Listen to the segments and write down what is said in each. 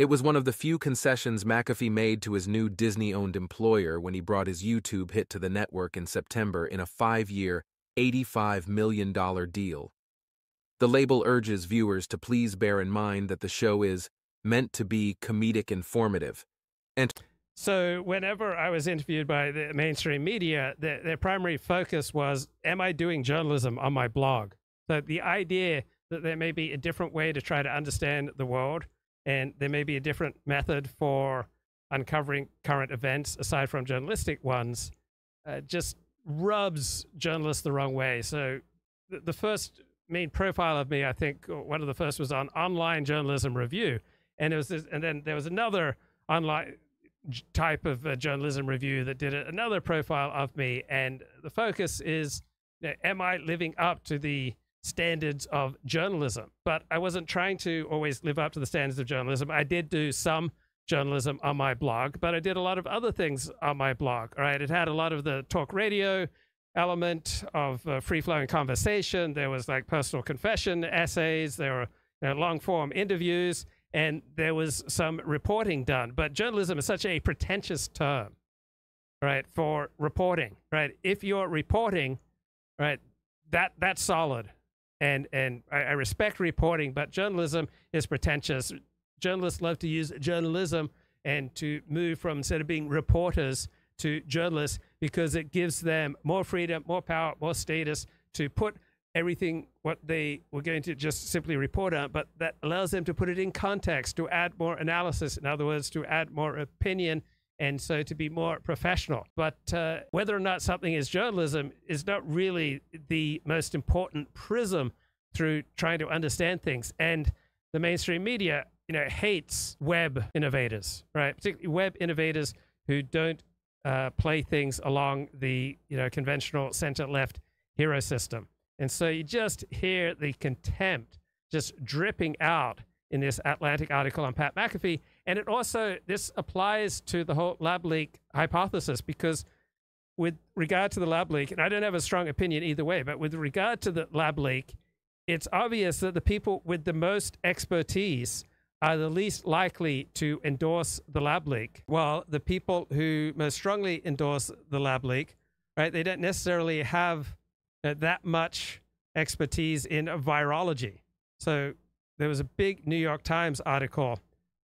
It was one of the few concessions McAfee made to his new Disney owned employer when he brought his YouTube hit to the network in September in a five year, $85 million deal. The label urges viewers to please bear in mind that the show is meant to be comedic informative. And so, whenever I was interviewed by the mainstream media, their, their primary focus was Am I doing journalism on my blog? So, the idea that there may be a different way to try to understand the world, and there may be a different method for uncovering current events aside from journalistic ones, uh, just rubs journalists the wrong way. So, the, the first main profile of me, I think one of the first was on Online Journalism Review, and it was this, and then there was another online type of uh, journalism review that did another profile of me, and the focus is, you know, am I living up to the standards of journalism? But I wasn't trying to always live up to the standards of journalism. I did do some journalism on my blog, but I did a lot of other things on my blog. Right, it had a lot of the talk radio element of uh, free flowing conversation. There was like personal confession essays. There were you know, long form interviews and there was some reporting done. But journalism is such a pretentious term, right, for reporting, right? If you're reporting, right, that that's solid, and and I, I respect reporting, but journalism is pretentious. Journalists love to use journalism and to move from instead of being reporters to journalists because it gives them more freedom, more power, more status to put everything what they were going to just simply report on, but that allows them to put it in context, to add more analysis, in other words, to add more opinion, and so to be more professional. But uh, whether or not something is journalism is not really the most important prism through trying to understand things. And the mainstream media, you know, hates web innovators, right? Particularly web innovators who don't uh, play things along the you know conventional center left hero system. And so you just hear the contempt just dripping out in this Atlantic article on Pat McAfee. And it also, this applies to the whole lab leak hypothesis because with regard to the lab leak, and I don't have a strong opinion either way, but with regard to the lab leak, it's obvious that the people with the most expertise are the least likely to endorse the lab leak, while the people who most strongly endorse the lab leak, right, they don't necessarily have uh, that much expertise in virology. So there was a big New York Times article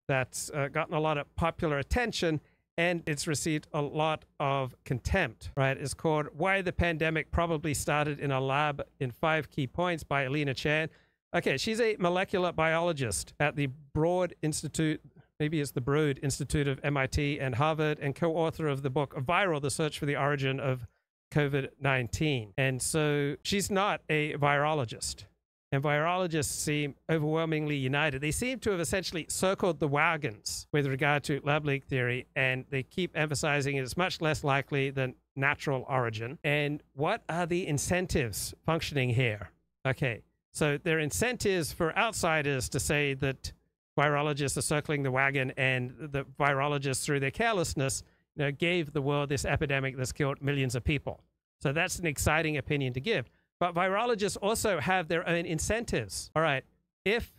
that's uh, gotten a lot of popular attention and it's received a lot of contempt, right? It's called Why the Pandemic Probably Started in a Lab in Five Key Points by Alina Chan. Okay, she's a molecular biologist at the Broad Institute, maybe it's the Broad Institute of MIT and Harvard, and co author of the book Viral The Search for the Origin of COVID 19. And so she's not a virologist. And virologists seem overwhelmingly united. They seem to have essentially circled the wagons with regard to lab leak theory, and they keep emphasizing it's much less likely than natural origin. And what are the incentives functioning here? Okay, so there are incentives for outsiders to say that virologists are circling the wagon and the virologists, through their carelessness, you know, gave the world this epidemic that's killed millions of people. So that's an exciting opinion to give. But virologists also have their own incentives. All right, if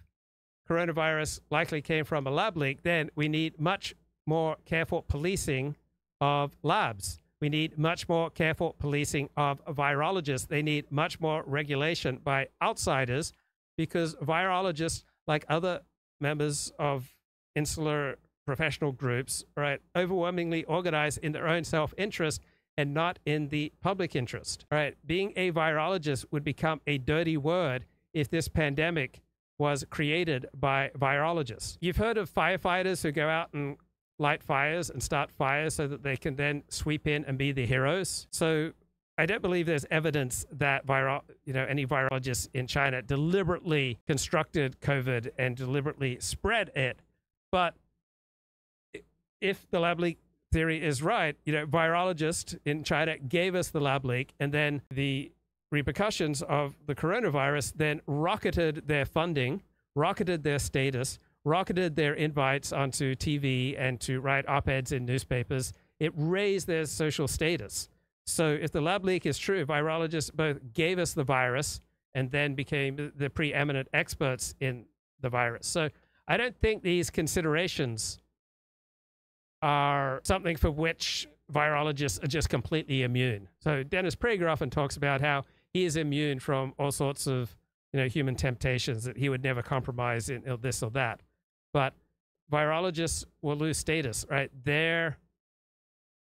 coronavirus likely came from a lab leak, then we need much more careful policing of labs. We need much more careful policing of virologists. They need much more regulation by outsiders because virologists, like other members of insular professional groups, right, overwhelmingly organized in their own self interest and not in the public interest. Right, being a virologist would become a dirty word if this pandemic was created by virologists. You've heard of firefighters who go out and light fires and start fires so that they can then sweep in and be the heroes. So I don't believe there's evidence that viral, you know, any virologists in China deliberately constructed COVID and deliberately spread it. But if the lab leak theory is right, you know, virologists in China gave us the lab leak, and then the repercussions of the coronavirus then rocketed their funding, rocketed their status, rocketed their invites onto TV and to write op eds in newspapers. It raised their social status. So, if the lab leak is true, virologists both gave us the virus and then became the preeminent experts in the virus. So, I don't think these considerations are something for which virologists are just completely immune. So Dennis Prager often talks about how he is immune from all sorts of you know human temptations that he would never compromise in this or that. But virologists will lose status, right? Their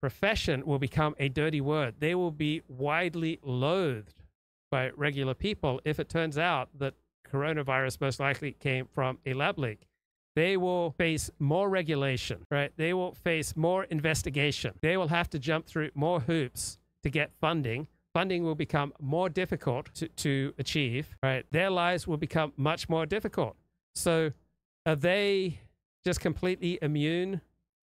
profession will become a dirty word. They will be widely loathed by regular people if it turns out that coronavirus most likely came from a lab leak. They will face more regulation, right? They will face more investigation. They will have to jump through more hoops to get funding. Funding will become more difficult to, to achieve, right? Their lives will become much more difficult. So, are they just completely immune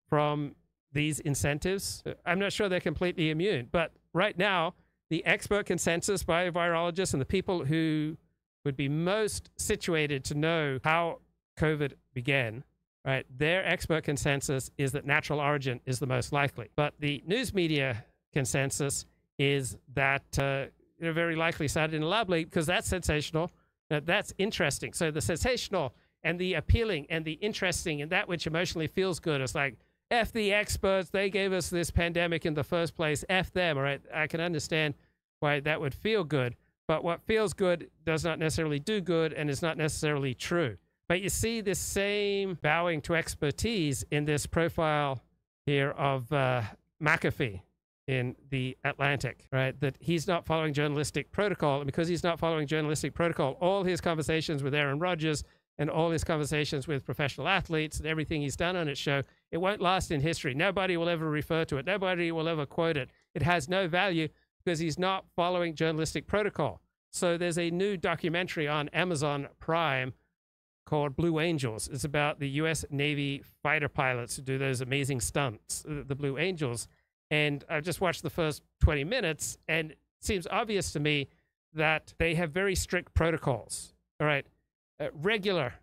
from these incentives? I'm not sure they're completely immune, but right now, the expert consensus by virologists and the people who would be most situated to know how COVID began, right? Their expert consensus is that natural origin is the most likely. But the news media consensus is that uh, it very likely started in a lab leak because that's sensational. Uh, that's interesting. So the sensational and the appealing and the interesting and that which emotionally feels good is like, F the experts, they gave us this pandemic in the first place. F them, right? I can understand why that would feel good. But what feels good does not necessarily do good and is not necessarily true. But you see this same bowing to expertise in this profile here of uh, McAfee in the Atlantic, right? That he's not following journalistic protocol. And because he's not following journalistic protocol, all his conversations with Aaron Rodgers and all his conversations with professional athletes and everything he's done on his show, it won't last in history. Nobody will ever refer to it. Nobody will ever quote it. It has no value because he's not following journalistic protocol. So there's a new documentary on Amazon Prime called Blue Angels. It's about the U.S. Navy fighter pilots who do those amazing stunts, the Blue Angels. And I just watched the first 20 minutes, and it seems obvious to me that they have very strict protocols. All right. Uh, regular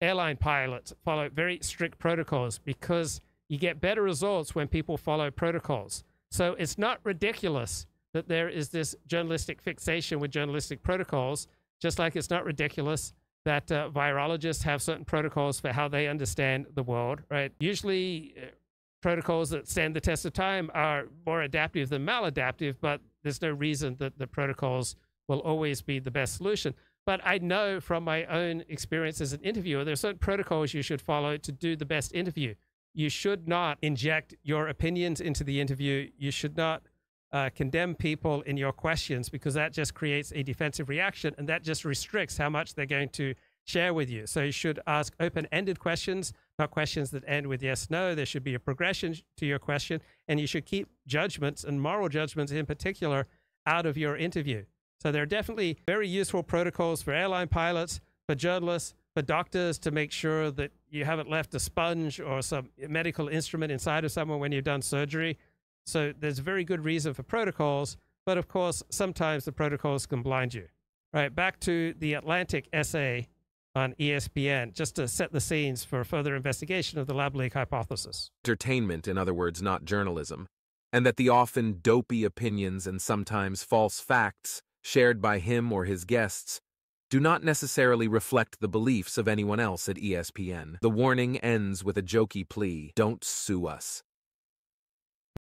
airline pilots follow very strict protocols because you get better results when people follow protocols. So it's not ridiculous that there is this journalistic fixation with journalistic protocols, just like it's not ridiculous that uh, virologists have certain protocols for how they understand the world, right? Usually, uh, protocols that stand the test of time are more adaptive than maladaptive, but there's no reason that the protocols will always be the best solution. But I know from my own experience as an interviewer, there are certain protocols you should follow to do the best interview. You should not inject your opinions into the interview. You should not uh, condemn people in your questions because that just creates a defensive reaction and that just restricts how much they're going to share with you. So you should ask open ended questions, not questions that end with yes, no. There should be a progression to your question, and you should keep judgments and moral judgments in particular out of your interview. So there are definitely very useful protocols for airline pilots, for journalists, for doctors to make sure that you haven't left a sponge or some medical instrument inside of someone when you've done surgery. So there's a very good reason for protocols, but of course, sometimes the protocols can blind you. Right, back to the Atlantic essay on ESPN, just to set the scenes for further investigation of the lab leak hypothesis. Entertainment, in other words, not journalism, and that the often dopey opinions and sometimes false facts shared by him or his guests do not necessarily reflect the beliefs of anyone else at ESPN. The warning ends with a jokey plea don't sue us.